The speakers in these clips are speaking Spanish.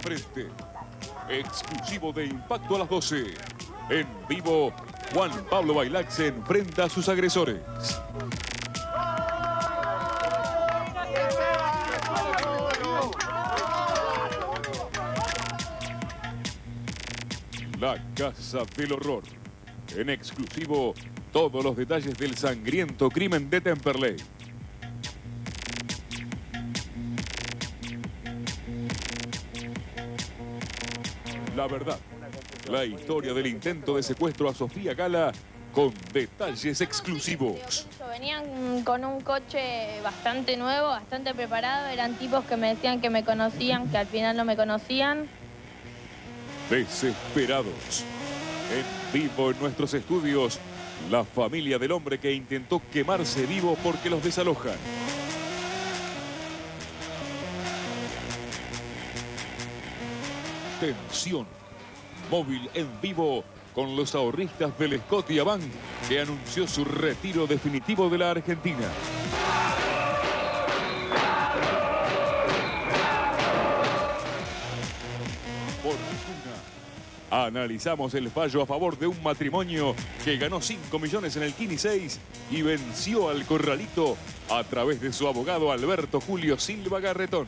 frente. Exclusivo de Impacto a las 12. En vivo, Juan Pablo Bailac se enfrenta a sus agresores. La Casa del Horror. En exclusivo, todos los detalles del sangriento crimen de Temperley. La verdad, la historia del intento de secuestro a Sofía Gala con detalles exclusivos. Venían con un coche bastante nuevo, bastante preparado. Eran tipos que me decían que me conocían, que al final no me conocían. Desesperados. En vivo en nuestros estudios, la familia del hombre que intentó quemarse vivo porque los desalojan. Tensión. Móvil en vivo con los ahorristas del Bank que anunció su retiro definitivo de la Argentina. Fortuna. Analizamos el fallo a favor de un matrimonio que ganó 5 millones en el Kini 6 y venció al Corralito a través de su abogado Alberto Julio Silva Garretón.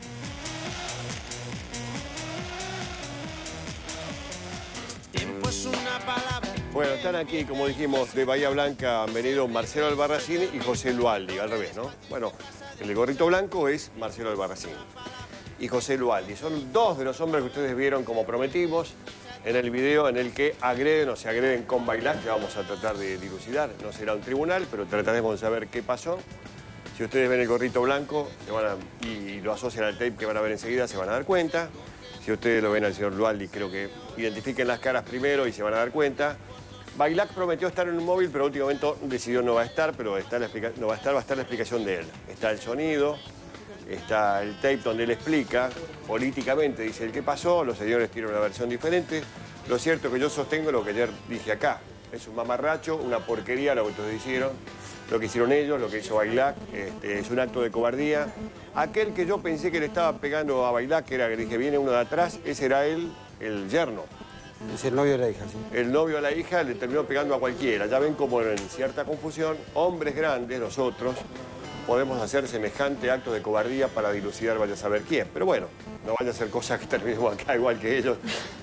Están aquí, como dijimos, de Bahía Blanca han venido Marcelo Albarracín y José Lualdi, al revés, ¿no? Bueno, el gorrito blanco es Marcelo Albarracín y José Lualdi. Son dos de los hombres que ustedes vieron como prometimos en el video en el que agreden o se agreden con bailar, que vamos a tratar de dilucidar. No será un tribunal, pero trataremos de saber qué pasó. Si ustedes ven el gorrito blanco y lo asocian al tape que van a ver enseguida, se van a dar cuenta. Si ustedes lo ven al señor Lualdi, creo que identifiquen las caras primero y se van a dar cuenta. Bailac prometió estar en un móvil, pero últimamente decidió no va a estar, pero está la no va a estar, va a estar la explicación de él. Está el sonido, está el tape donde él explica, políticamente dice el qué pasó, los señores tienen una versión diferente. Lo cierto es que yo sostengo lo que ayer dije acá. Es un mamarracho, una porquería lo que ustedes hicieron, lo que hicieron ellos, lo que hizo Bailac, este, es un acto de cobardía. Aquel que yo pensé que le estaba pegando a Bailac, que era que dije, viene uno de atrás, ese era él, el yerno. El novio de la hija, sí. El novio de la hija le terminó pegando a cualquiera. Ya ven como en cierta confusión, hombres grandes, nosotros, podemos hacer semejante acto de cobardía para dilucidar vaya a saber quién. Pero bueno, no vaya a ser cosas que terminemos acá igual que ellos,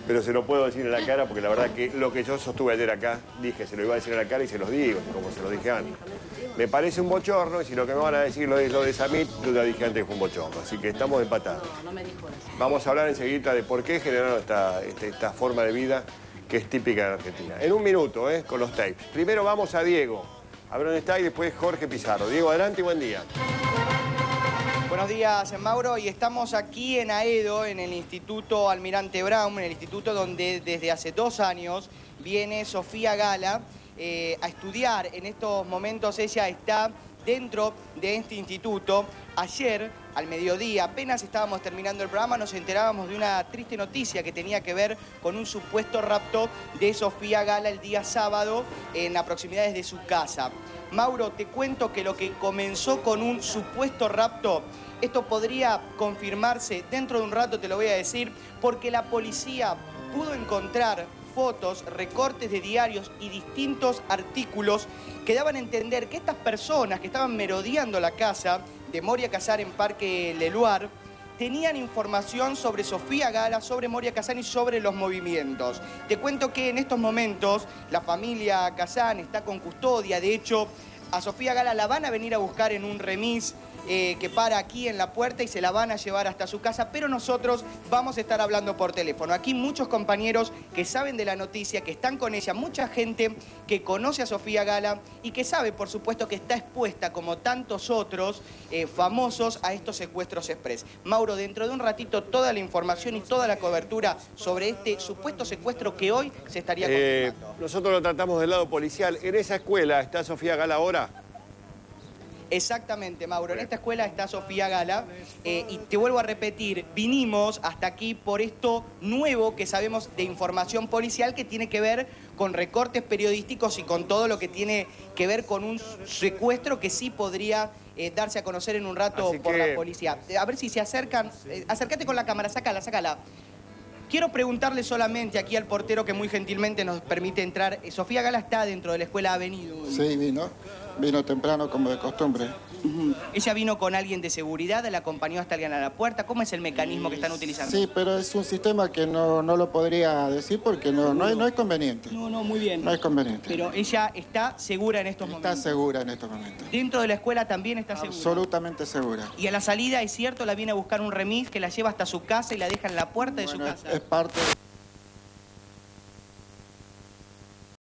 pero se lo puedo decir en la cara porque la verdad que lo que yo sostuve ayer acá, dije, se lo iba a decir en la cara y se los digo, como se lo dije antes. Me parece un bochorno y si lo que me van a decir lo es lo de Samit, yo ya dije antes que fue un bochorno, así que estamos empatados. No, me dijo eso. Vamos a hablar enseguida de por qué generaron esta, este, esta forma de vida que es típica de Argentina. En un minuto, ¿eh? con los tapes. Primero vamos a Diego, a ver dónde está y después Jorge Pizarro. Diego, adelante y buen día. Buenos días, Mauro, y estamos aquí en Aedo, en el Instituto Almirante Brown, en el instituto donde desde hace dos años viene Sofía Gala eh, a estudiar. En estos momentos ella está dentro de este instituto. Ayer, al mediodía, apenas estábamos terminando el programa, nos enterábamos de una triste noticia que tenía que ver con un supuesto rapto de Sofía Gala el día sábado en las proximidades de su casa. Mauro, te cuento que lo que comenzó con un supuesto rapto, esto podría confirmarse dentro de un rato, te lo voy a decir, porque la policía pudo encontrar fotos, recortes de diarios y distintos artículos que daban a entender que estas personas que estaban merodeando la casa de Moria Casar en Parque Leluar tenían información sobre Sofía Gala, sobre Moria Casán y sobre los movimientos. Te cuento que en estos momentos la familia Casán está con custodia, de hecho a Sofía Gala la van a venir a buscar en un remis eh, que para aquí en la puerta y se la van a llevar hasta su casa, pero nosotros vamos a estar hablando por teléfono. Aquí muchos compañeros que saben de la noticia, que están con ella, mucha gente que conoce a Sofía Gala y que sabe, por supuesto, que está expuesta, como tantos otros eh, famosos, a estos secuestros express. Mauro, dentro de un ratito toda la información y toda la cobertura sobre este supuesto secuestro que hoy se estaría eh, Nosotros lo tratamos del lado policial. ¿En esa escuela está Sofía Gala ahora? Exactamente, Mauro. En esta escuela está Sofía Gala eh, y te vuelvo a repetir, vinimos hasta aquí por esto nuevo que sabemos de información policial que tiene que ver con recortes periodísticos y con todo lo que tiene que ver con un secuestro que sí podría eh, darse a conocer en un rato por la policía. A ver si se acercan. Eh, acércate con la cámara, sácala, sácala. Quiero preguntarle solamente aquí al portero que muy gentilmente nos permite entrar. Eh, Sofía Gala está dentro de la escuela, ha venido. hoy. Sí, vino. Vino temprano como de costumbre. Ella vino con alguien de seguridad, la acompañó hasta alguien a la puerta. ¿Cómo es el mecanismo que están utilizando? Sí, pero es un sistema que no, no lo podría decir porque no, no, es, no es conveniente. No, no, muy bien. No es conveniente. Pero ella está segura en estos Está momentos. segura en estos momentos. Dentro de la escuela también está segura. Absolutamente segura. Y a la salida, es cierto, la viene a buscar un remis que la lleva hasta su casa y la deja en la puerta de su casa. es parte